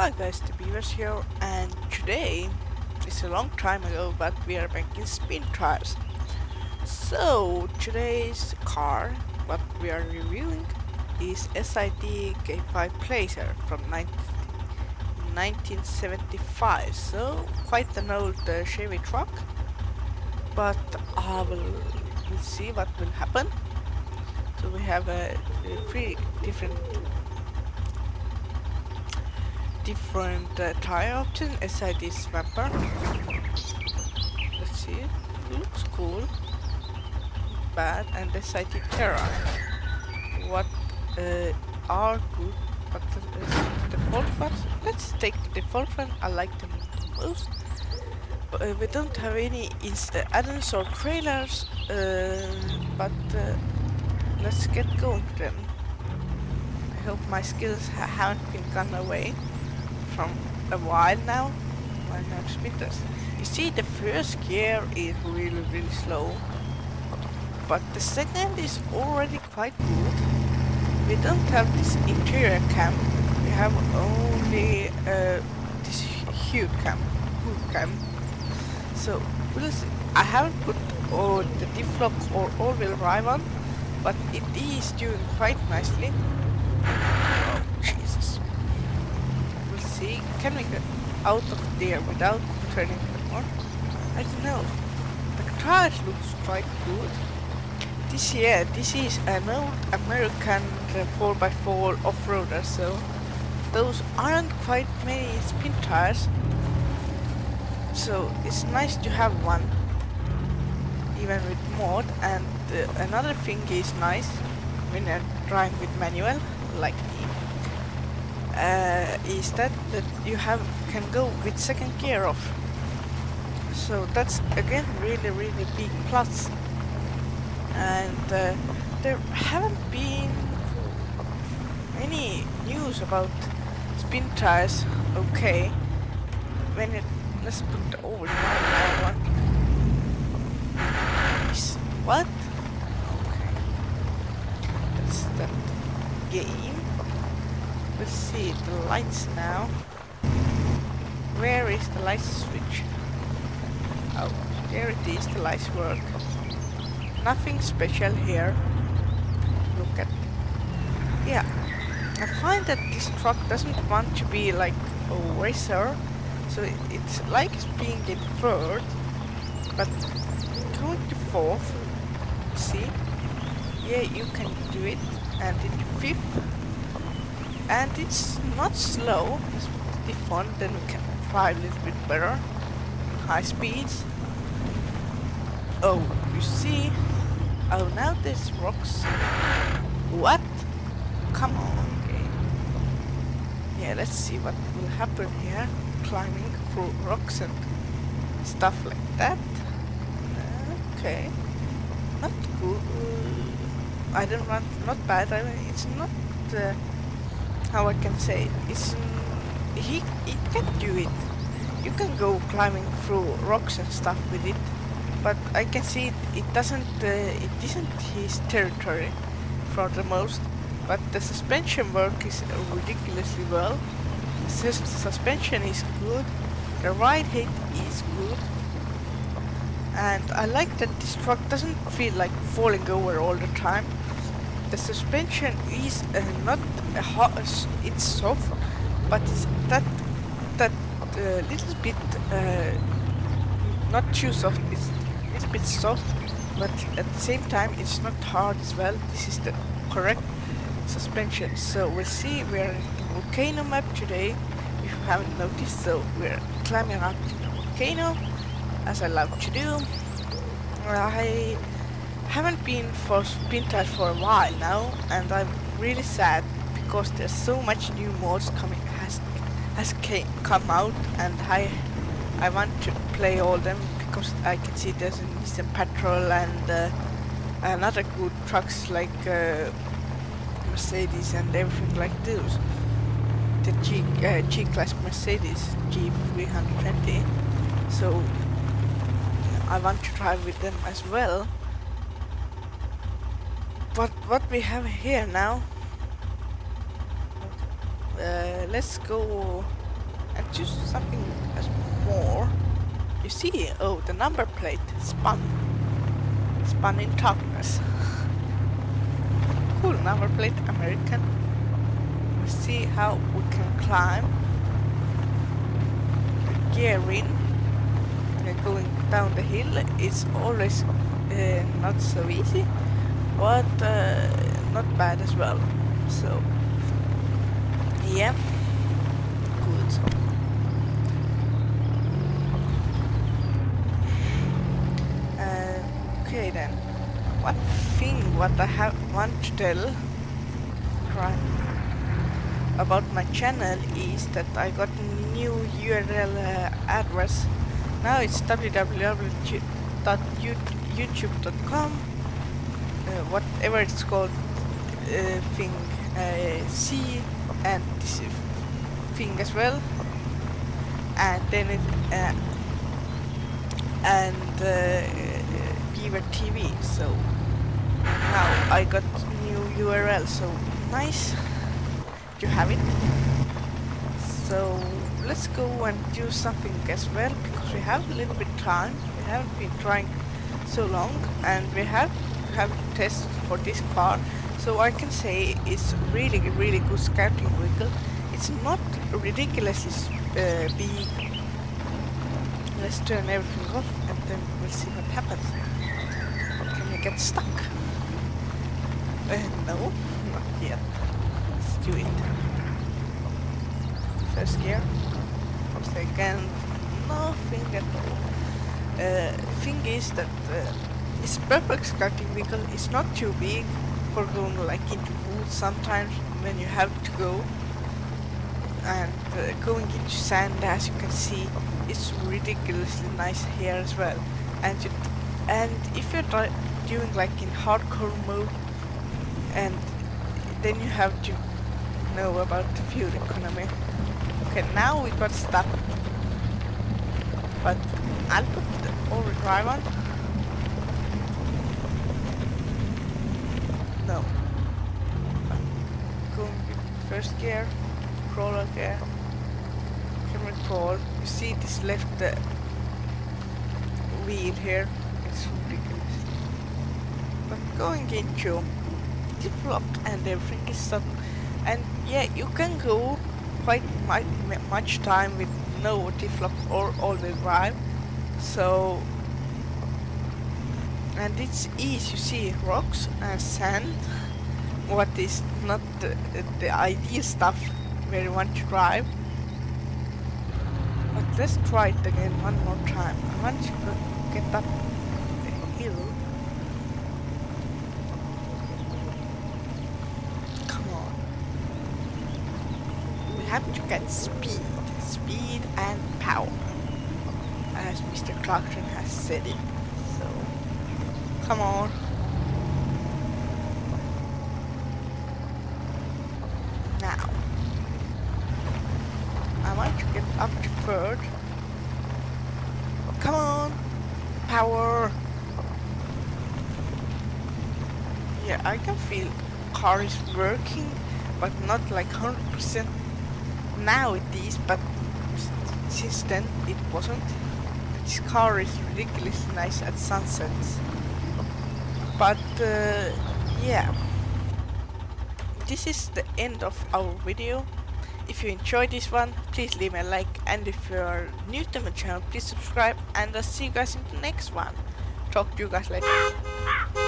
Hi guys, the Beavers here, and today, it's a long time ago, but we are making spin tires. So, today's car, what we are reviewing, is SID K5 Blazer from 19, 1975. So, quite an old uh, Chevy truck, but I will we'll see what will happen. So we have uh, three different different uh, tire option SID Swamper. Let's see, looks cool. Bad and SID Terra. What uh, are good, but the default ones. Let's take the default one. I like them the most. But uh, we don't have any uh, add-ons or trailers, uh, but uh, let's get going then. I hope my skills ha haven't been gone away from a while now when I'm SpinTires. You see the first gear is really really slow but the second is already quite good. We don't have this interior cam, we have only uh, this huge cam, cam. So we'll see. I haven't put all the diff-lock or all-wheel drive on, but it is doing quite nicely. See, can we get out of there without turning the on? I don't know. The car looks quite good. This yeah, this is an old American 4x4 off-roader, so those aren't quite many SpinTires. So it's nice to have one, even with mod. And uh, another thing is nice when you're driving with manual, like uh, is that that you have can go with second gear off. So that's again really really big plus. And uh, there haven't been any news about spin tires. Okay, when it let's put the old one. What? Okay, that's that game. Let's see, the lights now. Where is the light switch? Oh, there it is, the lights work. Nothing special here. Look at... Yeah, I find that this truck doesn't want to be like a racer. So it's like it's being in third, but going to fourth. See? Yeah, you can do it. And in fifth, and it's not slow, it's pretty fun, then we can fly a little bit better, high speeds. Oh, you see, oh now there's rocks. What? Come on, okay. Yeah, let's see what will happen here, climbing through rocks and stuff like that. Okay, not good. I don't want, not bad, I mean, it's not... Uh, how I can say it. It's he it can do it. You can go climbing through rocks and stuff with it, but I can see it, it doesn't uh, it isn't his territory for the most. But the suspension work is ridiculously well. The suspension is good. The ride height is good. And I like that this truck doesn't feel like falling over all the time the suspension is uh, not hot, it's soft, but it's that that uh, little bit uh, not too soft. It's a little bit soft, but at the same time it's not hard as well. This is the correct suspension. So we'll see. We're in the volcano map today. If you haven't noticed, so we're climbing up to the volcano, as I love to do. I haven't been for SpinTires for a while now, and I'm really sad because there's so much new mods coming has has came, come out, and I I want to play all them because I can see there's a Nissan Patrol and uh, another good trucks like uh, Mercedes and everything like those. The G uh, G class Mercedes G320. So I want to try with them as well but what we have here now uh, let's go and choose something as more. You see, oh, the number plate spun. Spun in darkness. cool number plate, American. We see how we can climb. Gear in. And going down the hill is always uh, not so easy, but uh, not bad as well. So, yeah, good. Uh, okay then, one thing what I have want to tell about my channel is that I got a new URL uh, address. Now it's www.youtube.com, whatever it's called uh, thing uh, C and this thing as well. And then it uh, and uh, Beaver TV so now I got new URL so nice. You have it. So let's go and do something as well because we have a little bit time. We haven't been trying so long and we have have tests for this car so I can say it's really, really good scouting vehicle. It's not ridiculously uh, big. Let's turn everything off and then we'll see what happens. Or can we get stuck? Uh, no, not yet. Let's do it. First gear. Second, nothing at all. Uh, thing is that uh, this perfect scouting vehicle is not too big for going like into woods sometimes when you have to go. And uh, going into sand as you can see it's ridiculously nice here as well. And and if you're doing like in hardcore mode and then you have to know about the fuel economy. Okay now we got stuck. But I'll put the overdrive on no. First gear, crawler gear, camera crawl. You see this left uh, wheel here. It's ridiculous. But going into flop and everything is sudden. And yeah, you can go quite much time with no flop or all-wheel drive. So and it's easy. You see rocks and sand what is not the, the ideal stuff where you want to drive. But let's try it again one more time. I want to get up the hill come on. We have to get speed speed and power as Mr. Clarkson has said it Come on. Now. I want to get up to third. Come on. Power. Yeah, I can feel car is working, but not like 100%. Now it is, but since then it wasn't. This car is ridiculously nice at sunsets but uh, yeah. This is the end of our video. If you enjoyed this one please leave a like and if you're new to my channel please subscribe and I'll see you guys in the next one. Talk to you guys later